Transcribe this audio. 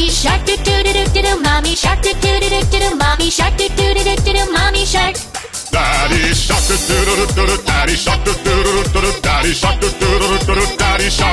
Mommy shark, doo doo doo doo mommy shark doo doo doo doo doo mommy shark doo doo doo doo doo mommy shark Daddy shark doo doo doo doo daddy shark doo doo doo doo daddy shark doo doo doo doo daddy shark